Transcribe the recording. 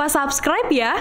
lupa subscribe ya.